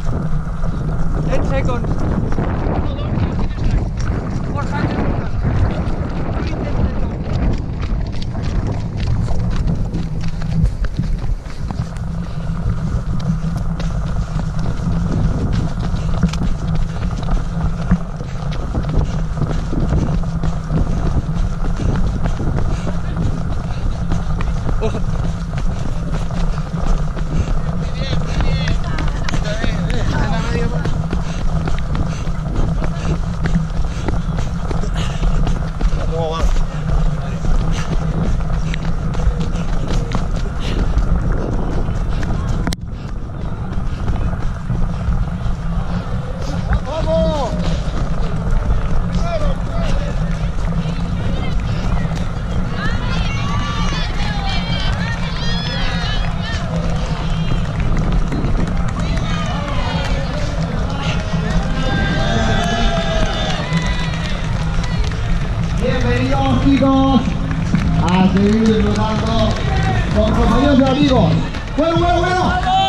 10 seconds. Seconds. Bienvenidos chicos a seguir disfrutando con compañeros y amigos. Bueno, bueno, bueno.